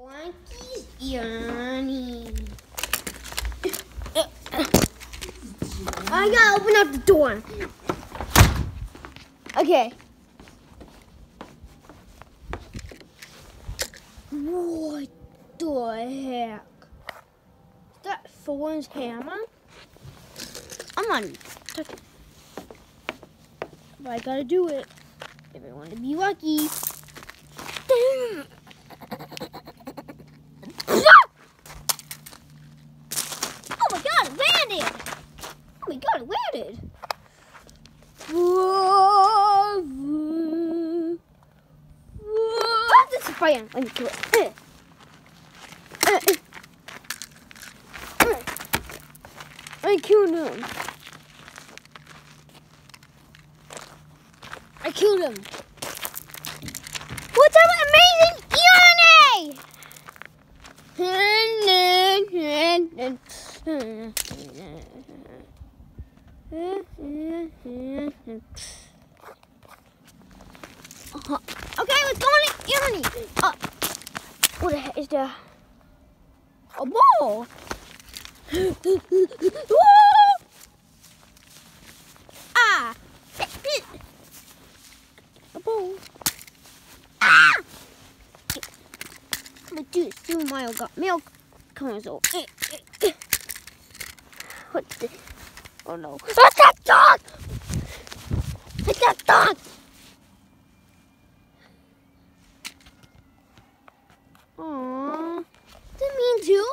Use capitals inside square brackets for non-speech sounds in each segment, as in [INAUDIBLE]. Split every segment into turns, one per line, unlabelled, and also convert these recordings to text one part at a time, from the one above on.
Monkey's yawning. I gotta open up the door. Okay. What the heck? Is that Thor's hammer? I'm touching But I gotta do it. If I want to be lucky. Oh my god, it landed! Oh my god, it landed! Whoa, whoa, kill it. Uh. Uh, uh. Uh. I killed him. I killed him. What's up, amazing Uh, [LAUGHS] okay, let's on Uh, what the heck is there? [LAUGHS] A ball. ah. A ball. Ah. Do this. Soon Mile got milk. Come on, so. What the? Oh no. It's that dog! It's that dog! Aww. Didn't mean to.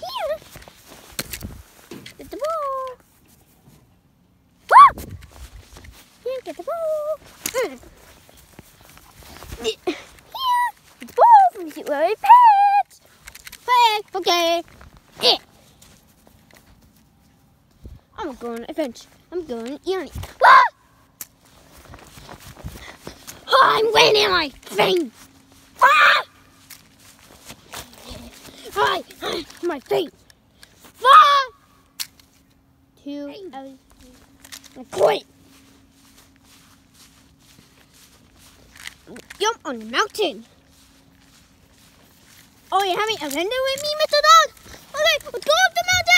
Here. Get the ball. Ah! Here, get the ball. Mm. Here. Get the ball from the where it pets. Hey, okay. Yeah. I'm going to fence. I'm going to Yanni. Ah! Oh, I'm landing my thing. Ah! Hi, my feet. Ah! Two. I quit. Jump on the mountain. Oh, you having a vendor with me, Mr. Dog? Okay, let's go up the mountain.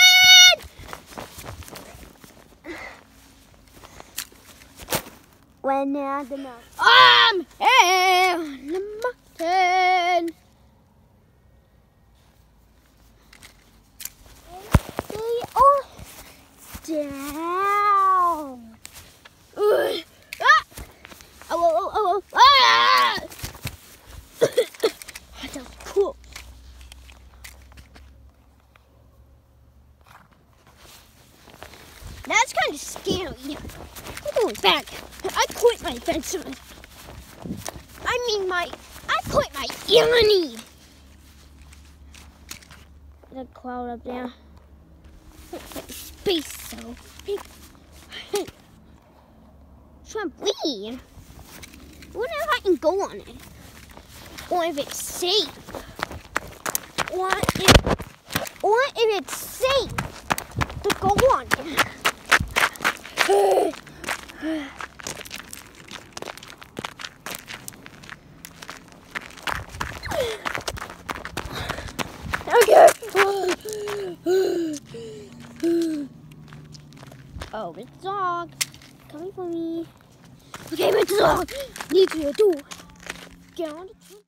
When near the mountain. Um, hey, mountain. They are down. Ugh. Ah! Oh, oh, oh, oh, oh. Ah! that was cool. That's kind of scary. I'm going back. I quit my fence. I mean my, Quit my Yanni. The cloud up there. Space so big. Trampoline. What if I can go on it? Or if it's safe? Or if, or if it's safe to go on it? okay. Oh, it's dog coming for me. Okay, my dog need to do. Get on the tree.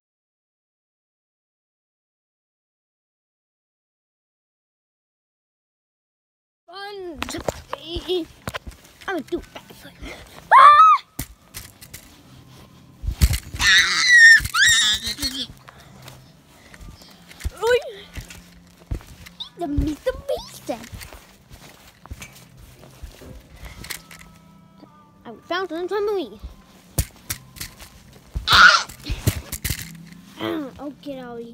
Run! I'm gonna do that. Ah! Oi! The meat, the beast. I found some trampoline. Ah! [CLEARS THROAT] Oh, get out of here.